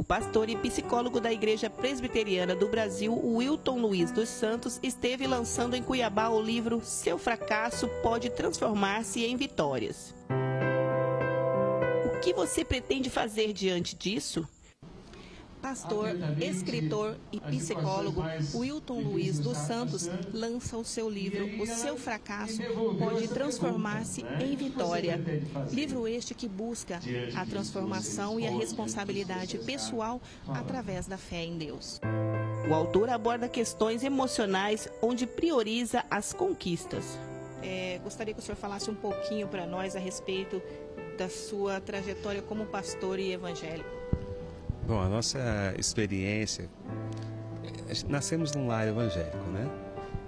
O pastor e psicólogo da Igreja Presbiteriana do Brasil, Wilton Luiz dos Santos, esteve lançando em Cuiabá o livro Seu Fracasso Pode Transformar-se em Vitórias. O que você pretende fazer diante disso? Pastor, escritor e psicólogo Wilton Luiz dos Santos lança o seu livro O Seu Fracasso Pode Transformar-se em Vitória. Livro este que busca a transformação e a responsabilidade pessoal através da fé em Deus. O autor aborda questões emocionais onde prioriza as conquistas. É, gostaria que o senhor falasse um pouquinho para nós a respeito da sua trajetória como pastor e evangélico. Bom, a nossa experiência, nascemos num lar evangélico, né?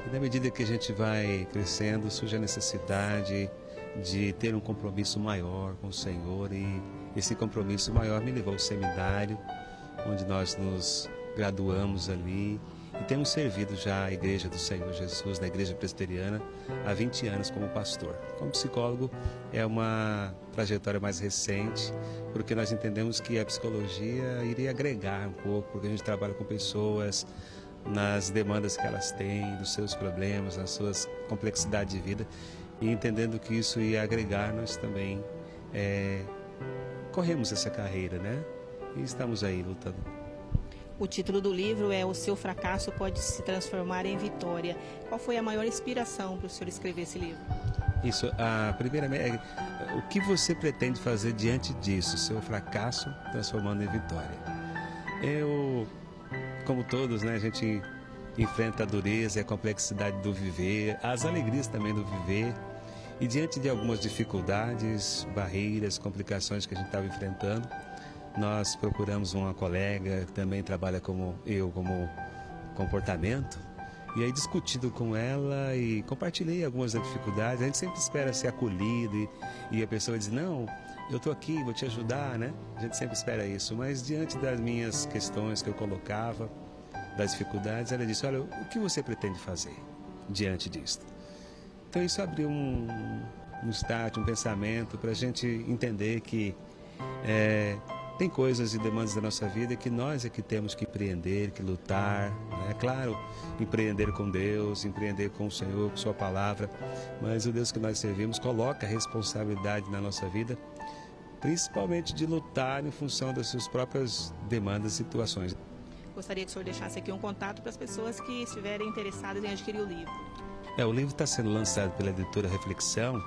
E na medida que a gente vai crescendo, surge a necessidade de ter um compromisso maior com o Senhor e esse compromisso maior me levou ao seminário, onde nós nos graduamos ali e temos servido já a Igreja do Senhor Jesus, na Igreja Presbiteriana, há 20 anos como pastor. Como psicólogo, é uma trajetória mais recente, porque nós entendemos que a psicologia iria agregar um pouco, porque a gente trabalha com pessoas nas demandas que elas têm, dos seus problemas, nas suas complexidades de vida, e entendendo que isso ia agregar, nós também é, corremos essa carreira, né? E estamos aí lutando. O título do livro é O Seu Fracasso Pode Se Transformar em Vitória. Qual foi a maior inspiração para o senhor escrever esse livro? Isso, a primeira é o que você pretende fazer diante disso, seu fracasso transformando em vitória. Eu, como todos, né, a gente enfrenta a dureza e a complexidade do viver, as alegrias também do viver. E diante de algumas dificuldades, barreiras, complicações que a gente estava enfrentando, nós procuramos uma colega que também trabalha como eu, como comportamento, e aí discutindo com ela e compartilhei algumas dificuldades. A gente sempre espera ser acolhido e, e a pessoa diz, não, eu estou aqui, vou te ajudar, né? A gente sempre espera isso. Mas diante das minhas questões que eu colocava, das dificuldades, ela disse, olha, o que você pretende fazer diante disso? Então isso abriu um, um start, um pensamento para a gente entender que é, tem coisas e demandas da nossa vida que nós é que temos que empreender, que lutar, né? é claro, empreender com Deus, empreender com o Senhor, com Sua palavra, mas o Deus que nós servimos coloca a responsabilidade na nossa vida, principalmente de lutar em função das suas próprias demandas e situações. Gostaria que o senhor deixasse aqui um contato para as pessoas que estiverem interessadas em adquirir o livro. É, o livro está sendo lançado pela editora Reflexão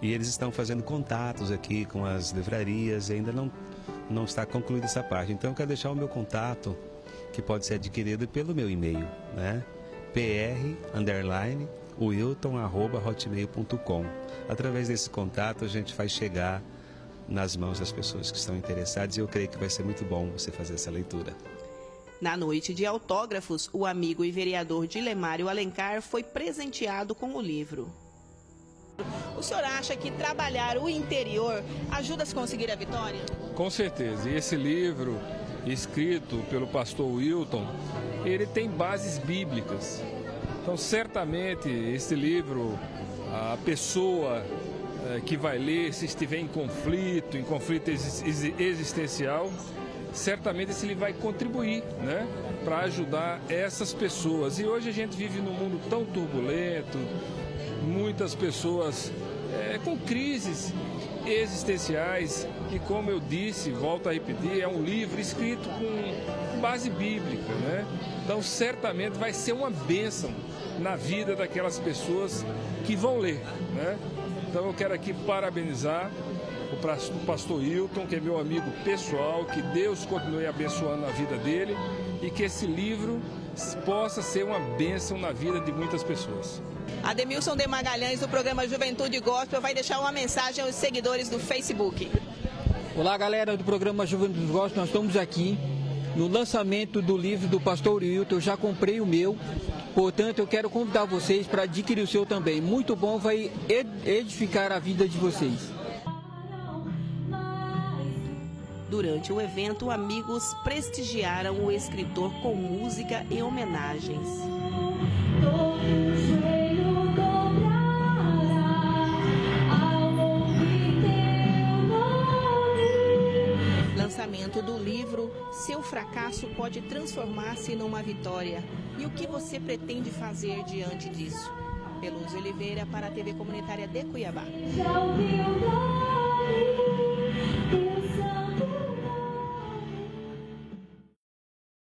e eles estão fazendo contatos aqui com as livrarias ainda não não está concluída essa parte. Então eu quero deixar o meu contato, que pode ser adquirido pelo meu e-mail, né? pr underline wilton@hotmail.com. Através desse contato a gente faz chegar nas mãos das pessoas que estão interessadas e eu creio que vai ser muito bom você fazer essa leitura. Na noite de autógrafos, o amigo e vereador Dilemário Alencar foi presenteado com o livro. O senhor acha que trabalhar o interior ajuda a se conseguir a vitória? Com certeza. E esse livro, escrito pelo pastor Wilton, ele tem bases bíblicas. Então, certamente, esse livro, a pessoa é, que vai ler, se estiver em conflito, em conflito existencial, certamente esse livro vai contribuir, né? Para ajudar essas pessoas. E hoje a gente vive num mundo tão turbulento, muitas pessoas é, com crises existenciais e como eu disse, volto a repetir, é um livro escrito com base bíblica, né? Então certamente vai ser uma bênção na vida daquelas pessoas que vão ler, né? Então eu quero aqui parabenizar o pastor Hilton, que é meu amigo pessoal, que Deus continue abençoando a vida dele e que esse livro possa ser uma bênção na vida de muitas pessoas. Ademilson de Magalhães, do programa Juventude Gospel, vai deixar uma mensagem aos seguidores do Facebook. Olá, galera do programa Juventude Gospel, nós estamos aqui no lançamento do livro do pastor Wilton. Eu já comprei o meu, portanto, eu quero convidar vocês para adquirir o seu também. Muito bom, vai edificar a vida de vocês. Durante o evento, amigos prestigiaram o escritor com música e homenagens. Lançamento do livro seu fracasso pode transformar-se numa vitória? E o que você pretende fazer diante disso? Peluso Oliveira para a TV Comunitária de Cuiabá.